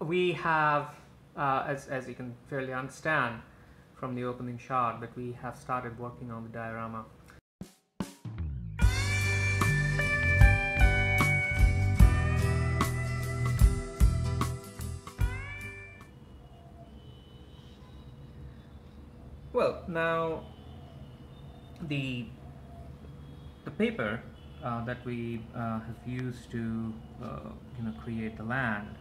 we have, uh, as, as you can fairly understand from the opening shot, that we have started working on the diorama. Well, now the the paper uh, that we uh, have used to uh, you know create the land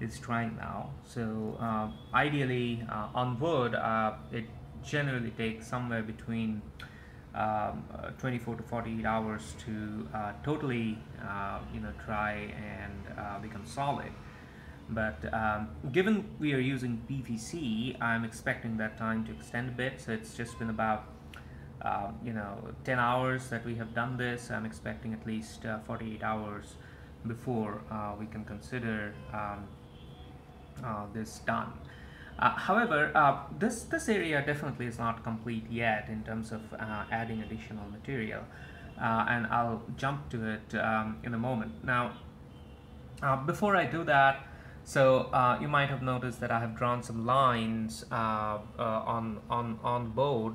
is drying now. So uh, ideally uh, on wood, uh, it generally takes somewhere between um, 24 to 48 hours to totally you know dry and become solid. But um, given we are using PVC, I'm expecting that time to extend a bit. So it's just been about uh, you know 10 hours that we have done this. I'm expecting at least uh, 48 hours before uh, we can consider um, uh, this done. Uh, however, uh, this this area definitely is not complete yet in terms of adding additional material, and I'll jump to it um, in a moment. Now, before I do that. So uh, you might have noticed that I have drawn some lines uh, uh, on on on board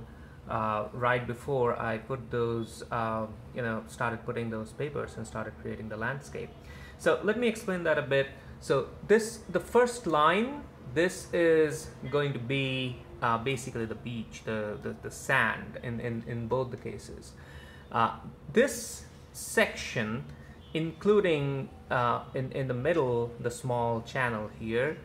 uh, right before I put those uh, you know started putting those papers and started creating the landscape. So let me explain that a bit. So this the first line this is going to be uh, basically the beach the, the, the sand in, in, in both the cases. this section including uh, in, in the middle, the small channel here,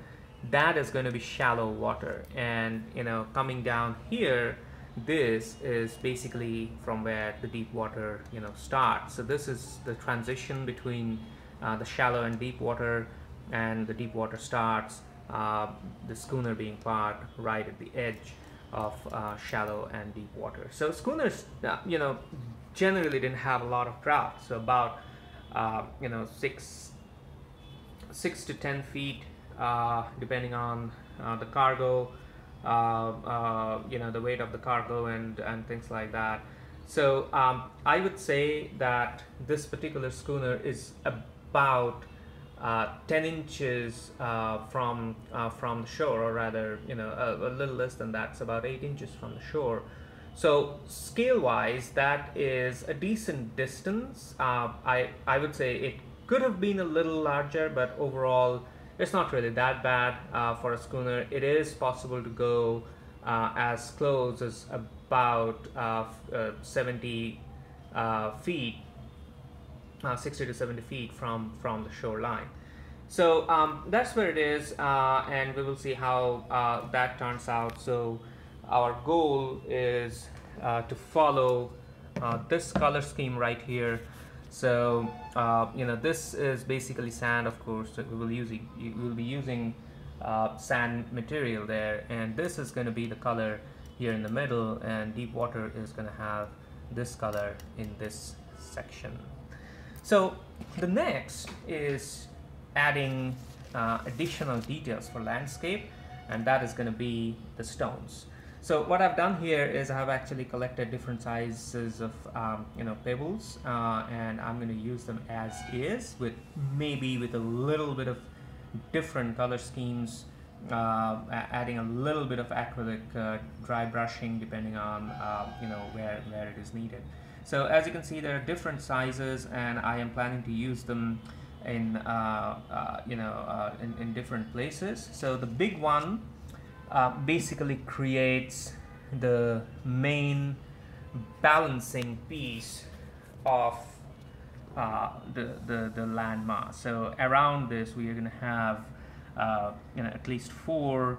that is going to be shallow water. And, you know, coming down here, this is basically from where the deep water, you know, starts. So this is the transition between uh, the shallow and deep water and the deep water starts, uh, the schooner being parked right at the edge of uh, shallow and deep water. So schooners, uh, you know, generally didn't have a lot of draft. So about uh, you know six six to ten feet uh, depending on uh, the cargo you know the weight of the cargo and and things like that so um, I would say that this particular schooner is about 10 inches from from the shore or rather you know a, a little less than that it's about 8 inches from the shore so scale wise, that is a decent distance. Uh, I, I would say it could have been a little larger, but overall it's not really that bad uh, for a schooner. It is possible to go uh, as close as about uh, uh, 70 uh, 60 to 70 feet from, from the shoreline. So um, that's where it is, and we will see how that turns out. So our goal is uh, to follow uh, this color scheme right here so uh, you know this is basically sand of course we will using we will be using uh, sand material there and this is going to be the color here in the middle and deep water is going to have this color in this section so the next is adding uh, additional details for landscape and that is going to be the stones so what I've done here is I've actually collected different sizes of um, you know pebbles uh, and I'm going to use them as is with maybe with a little bit of different color schemes uh, adding a little bit of acrylic uh, dry brushing depending on uh, you know where, where it is needed. So as you can see there are different sizes and I am planning to use them in uh, uh, you know in, in different places. So the big one uh, basically creates the main balancing piece of uh, the, the, the. So around this we are going to have uh, you know, at least four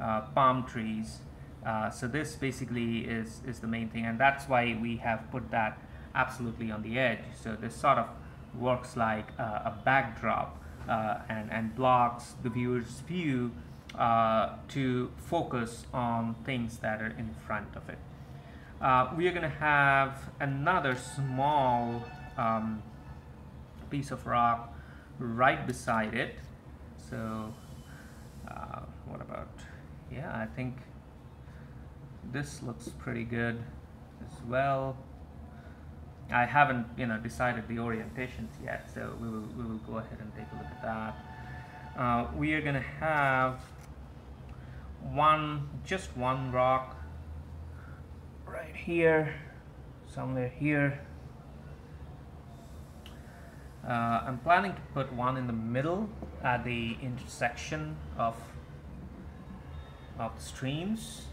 uh, palm trees. Uh, so this basically is, is the main thing and that's why we have put that absolutely on the edge. So this sort of works like a backdrop and, and blocks the viewer's view uh, to focus on things that are in front of it. Uh, we are going to have another small um, piece of rock right beside it. So uh, what about, yeah, I think this looks pretty good as well. I haven't, you know, decided the orientations yet, so we will, we will go ahead and take a look at that. uh, we are gonna have one just one rock right here somewhere here uh, I'm planning to put one in the middle at the intersection of of the streams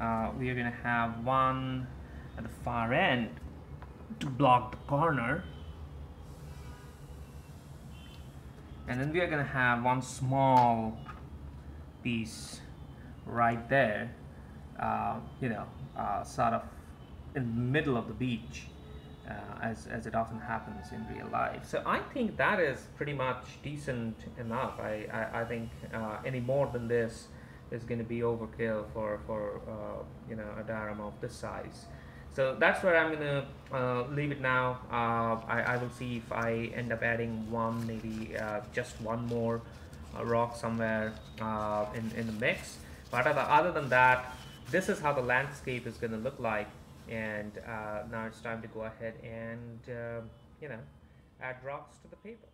uh, we are going to have one at the far end to block the corner. And then we are going to have one small piece right there uh, you know uh, sort of in the middle of the beach uh, as, as it often happens in real life. So I think that is pretty much decent enough. I, I, I think uh, any more than this is going to be overkill for, for uh, you know a diorama of this size. So that's where I'm gonna uh, leave it now. Uh, I, I will see if I end up adding one maybe uh, just one more uh, rock somewhere in, in the mix. But other than that this is how the landscape is gonna look like. And now it's time to go ahead and you know add rocks to the paper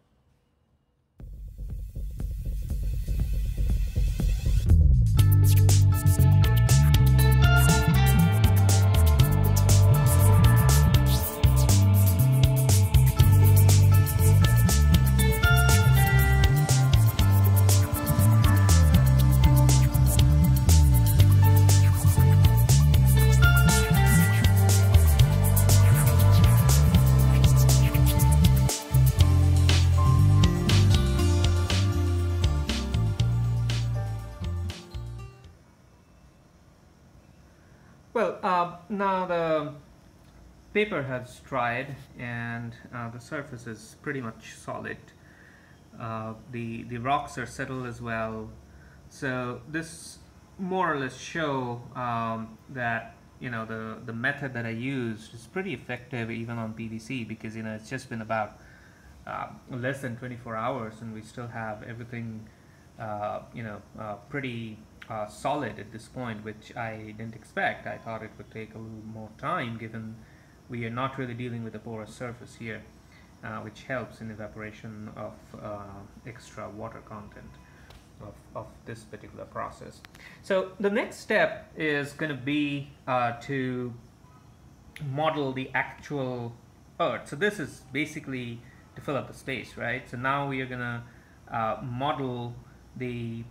Well, uh, now the paper has dried and uh, the surface is pretty much solid. Uh, the, the rocks are settled as well. So this more or less show um, that you know the, the method that I used is pretty effective even on PVC because you know it's just been about uh, less than 24 hours and we still have everything you know uh, pretty uh, solid at this point, which I didn't expect. I thought it would take a little more time given we are not really dealing with a porous surface here, uh, which helps in evaporation of uh, extra water content of, of this particular process. So the next step is going to be uh, to model the actual earth. So this is basically to fill up the space, right? So now we are going to uh, model the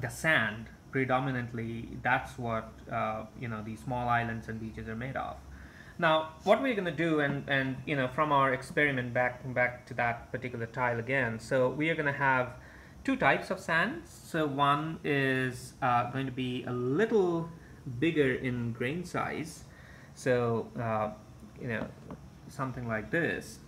the sand predominantly that's what uh, you know these small islands and beaches are made of. Now what we're going to do and and you know from our experiment back back to that particular tile again so we are going to have two types of sands. So one is uh, going to be a little bigger in grain size. So uh, you know something like this.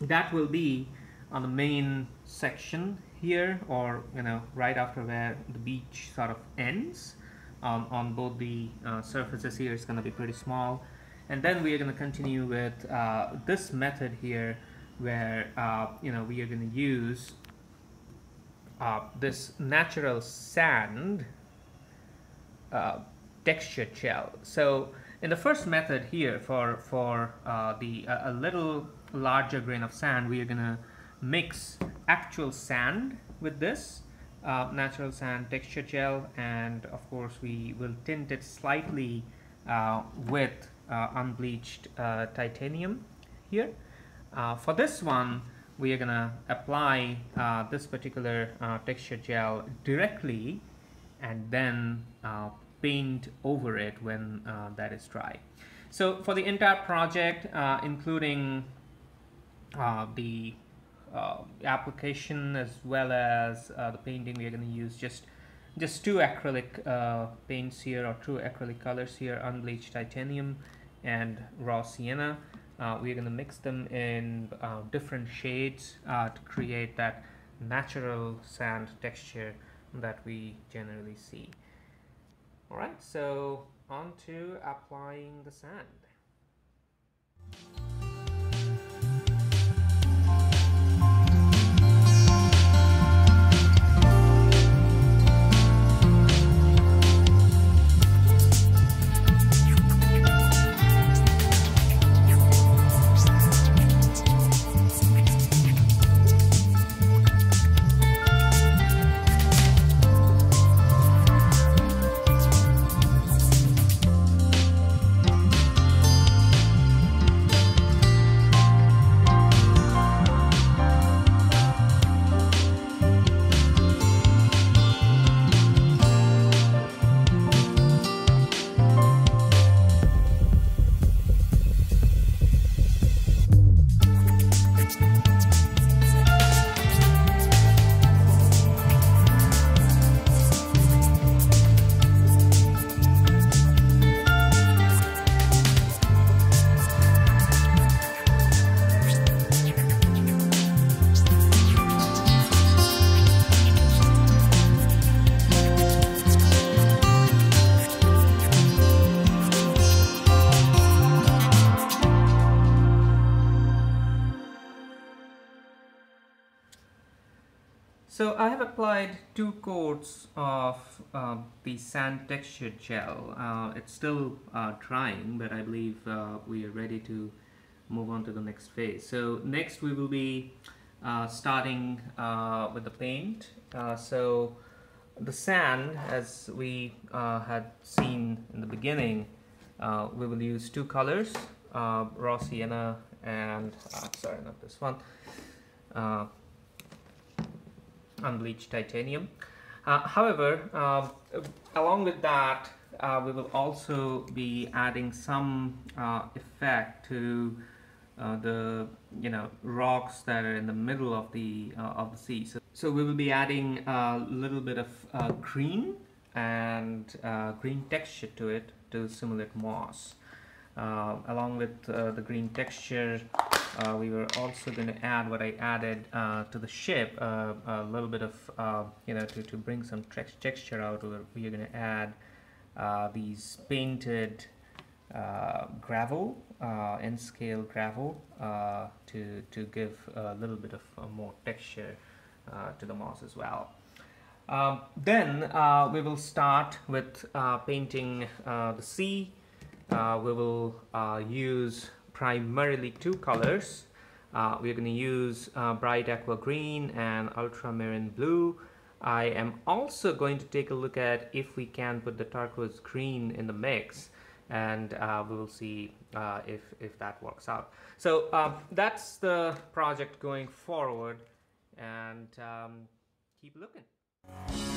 That will be on the main section here or you know right after where the beach sort of ends um, on both the uh, surfaces here it's going to be pretty small. And then we are going to continue with uh, this method here where uh, you know we are going to use uh, this natural sand uh, texture gel so in the first method here for for uh, the a little larger grain of sand we are going to mix actual sand with this uh, natural sand texture gel and of course we will tint it slightly uh, with uh, unbleached uh, titanium here. Uh, for this one we are gonna apply uh, this particular texture gel directly and then paint over it when that is dry. So for the entire project including the application as well as uh, the painting we are going to use. Just just two acrylic uh, paints here or two acrylic colors here unbleached titanium and raw sienna. Uh, we're going to mix them in uh, different shades uh, to create that natural sand texture that we generally see. Alright so on to applying the sand have applied two coats of uh, the sand texture gel. Uh, it's still uh, drying, but I believe uh, we are ready to move on to the next phase. So next we will be uh, starting uh, with the paint. so the sand, as we had seen in the beginning, we will use two colors, raw sienna and, sorry, not this one, unbleached titanium. Uh, however, uh, along with that, uh, we will also be adding some uh, effect to uh, the you know rocks that are in the middle of the uh, of the sea. So, so we will be adding a little bit of green and green texture to it to simulate moss. along with the green texture, uh, we were also going to add what I added uh, to the ship, uh, a little bit of, uh, you know, to, to bring some texture out. We are going to add uh, these painted uh, gravel, N scale gravel, to, to give a little bit of more texture to the moss as well. Um, then we will start with painting the sea. we will use primarily two colors. Uh, we're going to use uh, bright aqua green and ultramarine blue. I am also going to take a look at if we can put the turquoise green in the mix and uh, we will see uh, if, if that works out. So uh, that's the project going forward and um, keep looking.